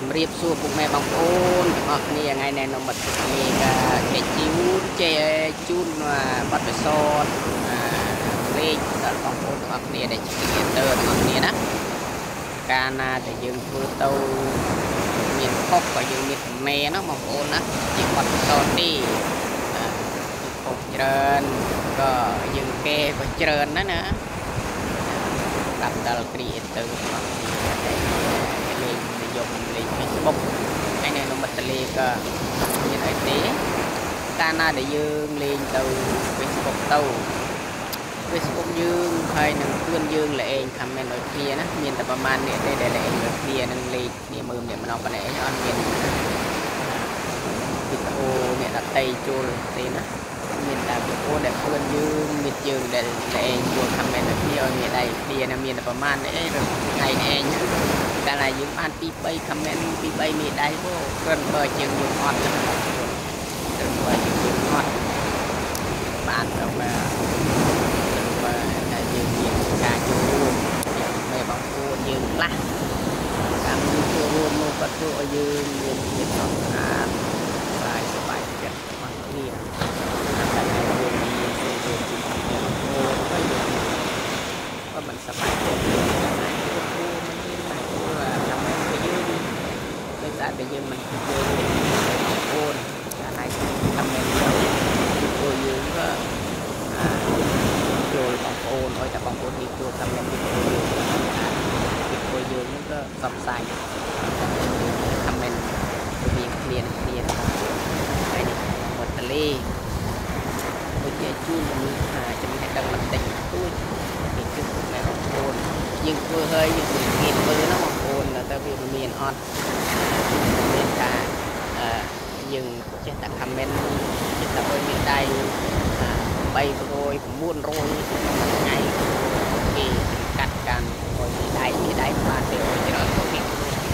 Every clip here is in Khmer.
ជំរាបសួរពុកម៉ែបងប្អូនទាំងអស់គ្នាថ្ងៃនេះនៅមិត្តគ្នាក៏ចេះជូនចេះជូនប័ណ្ណពិសោធន៍លេខដល់បងប្អូនទាំងអស់គ្នាដែលជាគ្រីអេទ័រទាំងអស់គ្នាណាកាលណាដែលយើងធ្វើទៅមានខុសក៏យើងមានចំណេះណាបងប្អូនណាជាប័ណ្ណពិសោធន៍ទេខុសច្រើនក៏យើងកែក៏ច្រើនណាណាកាប់ដល់គ្រីអេទ័រទាំងអស់គ្នាលេខនិយមលេខ Facebook ហើយនៅមិត្តលេ ក៏មានអីទេកាលណាដែលយើងលេងទៅ Facebook ទៅ Facebook យើងហើយនឹងជឿនយើងលេង comment ឲ្យគ្នាណាមានតែប្រហែលអ្នកទេដែលលេងឲ្យគ្នានឹងលេខគ្នាមើលម្នាក់ម្ដងប៉ុណ្ណេះអត់មានវីដេអូអ្នកដតីចូលទេណាមានតែវីដេអូដែលជឿនយើងមានយើងដែលលេងចូល comment ឲ្យគ្នាឲ្យមានដៃគ្នាណាមានតែប្រហែលនេះអីថ្ងៃនេះឯង កាលណាយើងបាន2 3 comment 2 3មានដៃពោគ្រាន់បើយើងយើងអត់ណាគ្រាន់បើយើងយើងអត់បានទៅមកបើតែយើងមានការចូលរួមយ៉ាងមេបងប្អូនយើងខ្លះតាមចូលរួមនោះក៏ធ្វើឲ្យយើងមានភាពស្ងប់ស្ងាត់ស្បាយសប្បាយចិត្តរបស់គ្នាតែយើងមានចូលរួមជាមួយបងប្អូនក៏យើងក៏មិនសប្បាយចិត្តដែរចូលរួមមិនមានណាធ្វើតាមតែយើងដោ យសារតែយើងមិនចូលរួមបងប្អូនតែណៃតាមតែយើងពួកយើងក៏ចូលបងប្អូនឲ្យតែបងប្អូននេះចូលតាមតែពួកយើងពួកយើងហ្នឹងក៏សំសាយខមមិនវាគ្នាគ្នាហើយនេះវត្តលេដូចជាជួនមនុស្សថាចំណេះដឹងបន្តិចតួចពីជិះនៅបងប្អូនយើងធ្វើហើយយើងសង្កេតមើលណាបងប្អូនទៅ វាមានអត់មានការអឺយើងចេះតែ comment ចេះតែមើលមានដៃ300 900ក្នុងថ្ងៃគេកាត់កាន់ឲ្យមានដៃមានដៃបានទៅច្រើនក៏គេ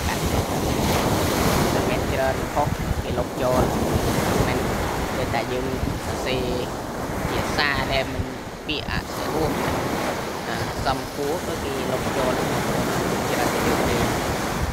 កាត់តែមិនច្រើនខុសគេលុបចូលមិនតែតែយើងសរសេរភាសាដែលមិនពាក្យអសរួមសំគួរក៏គេលុបចូលច្រើនទៅយើង